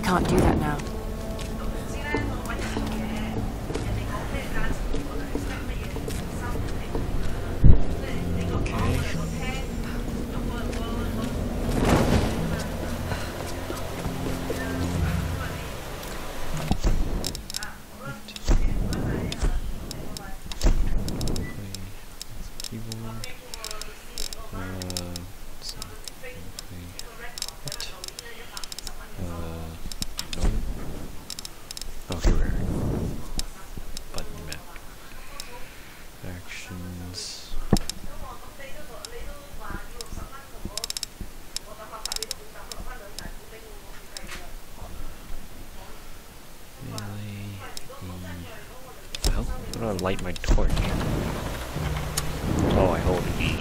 I can't do that now. Light my torch? Oh, I hold E.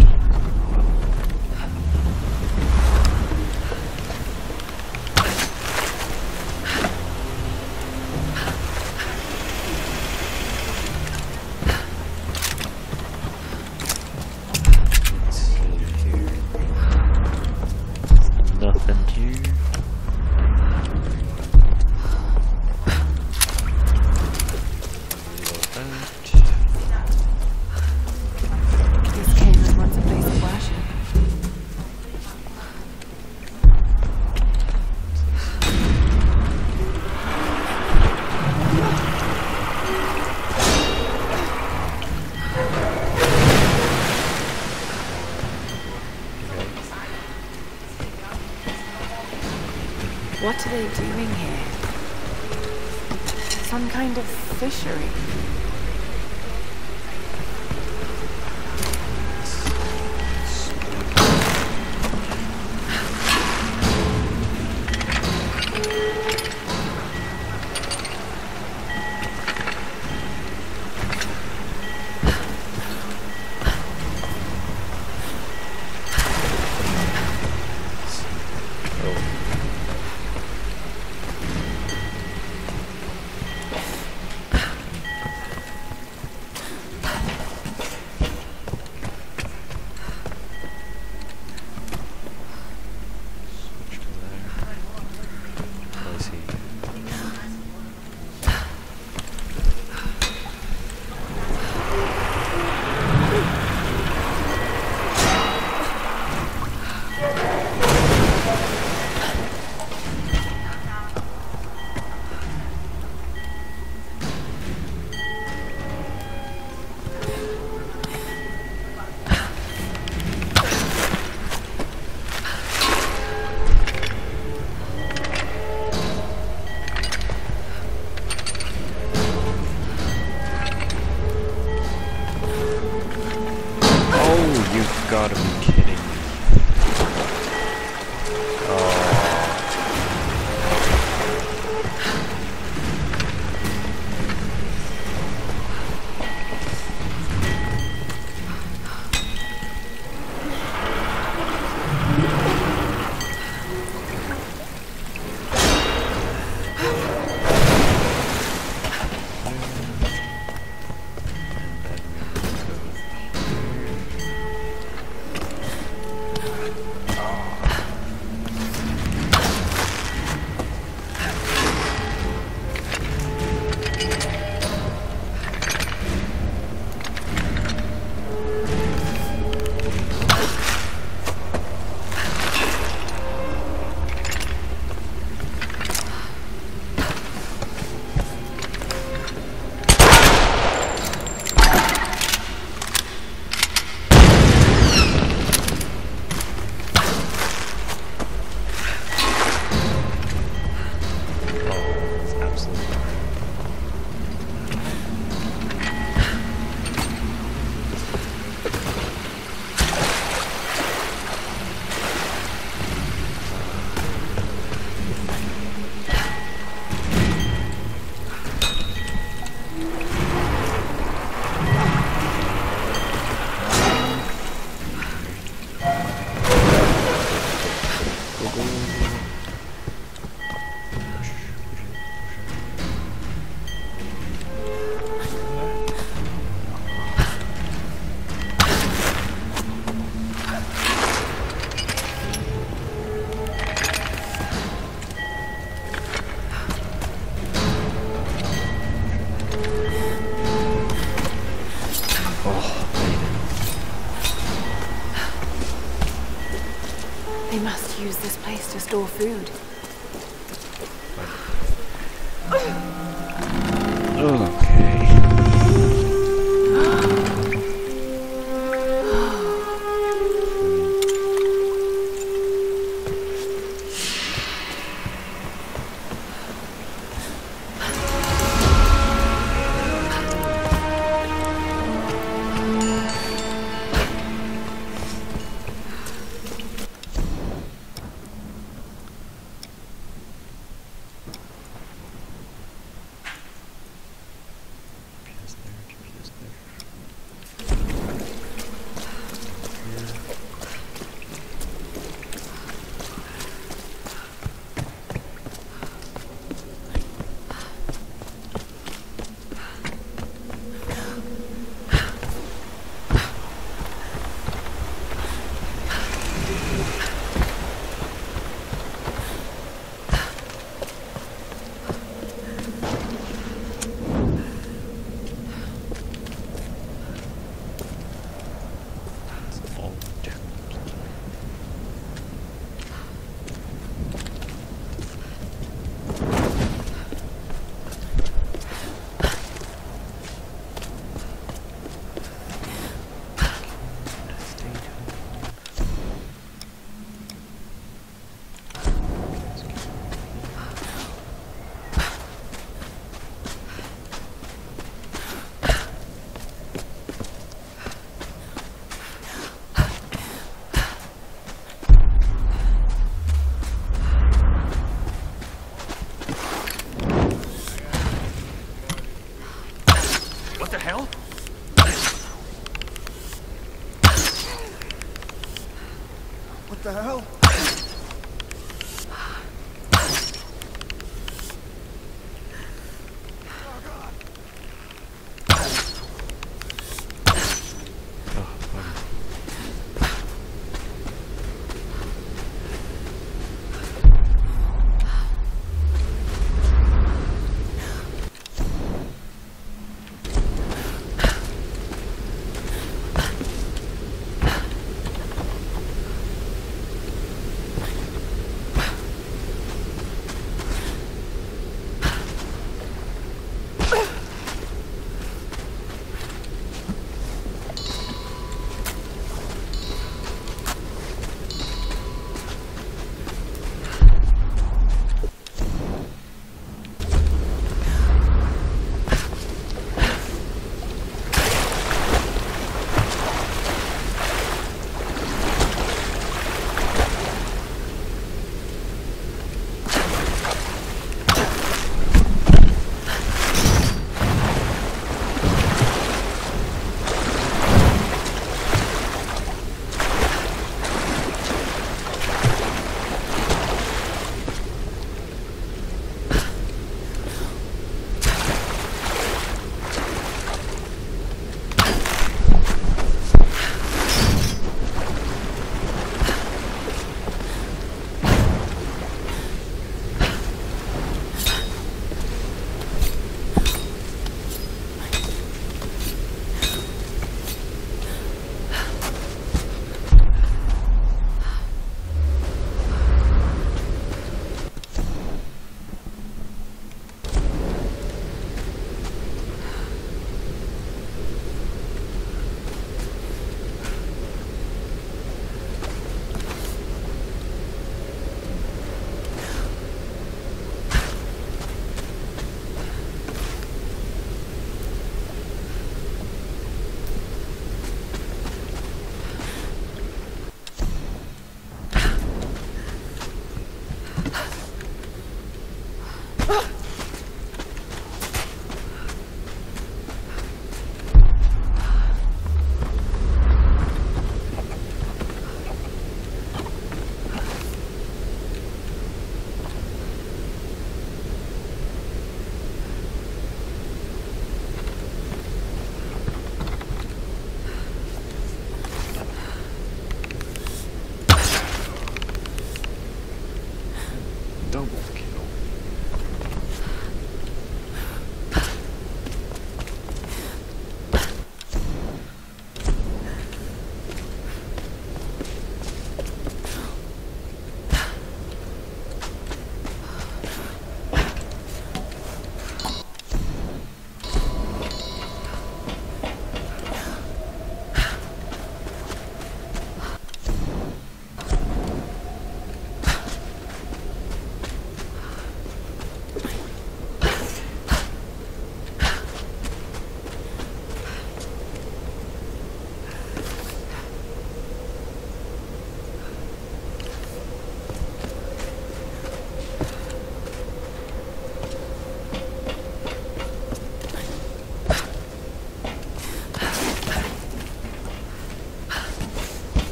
they doing here? Some kind of fishery. Must use this place to store food. What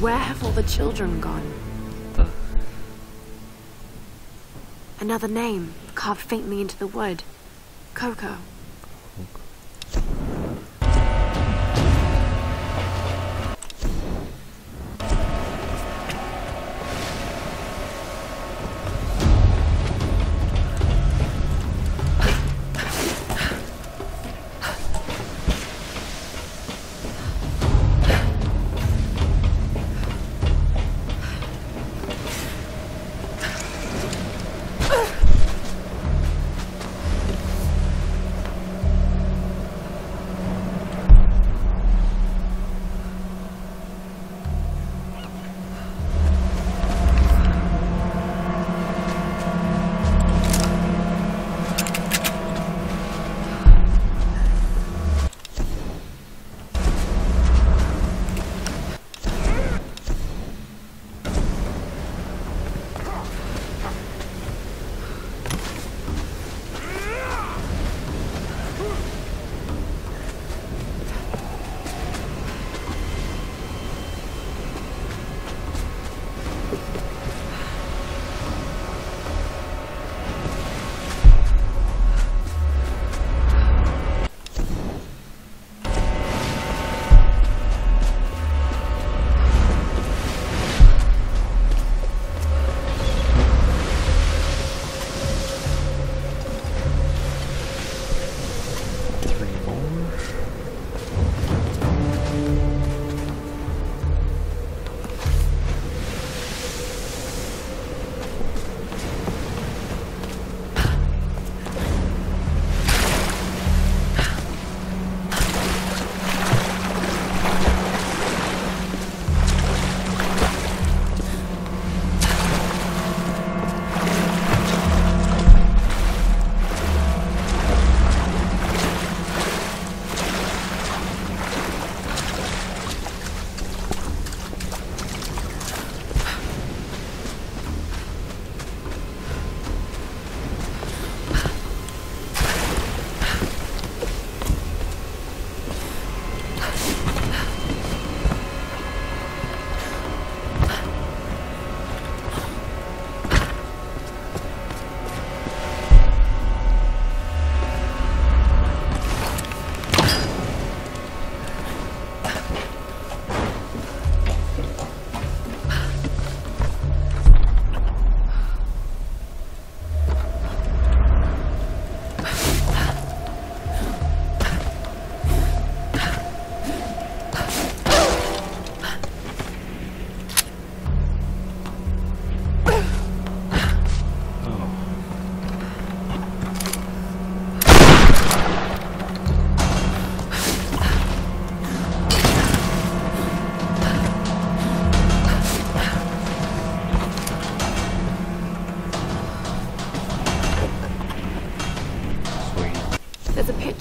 Where have all the children gone? The Another name carved faintly into the wood. Coco.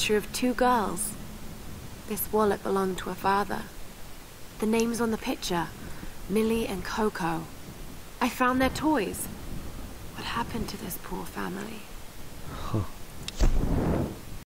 Picture of two girls. This wallet belonged to her father. The names on the picture Millie and Coco. I found their toys. What happened to this poor family?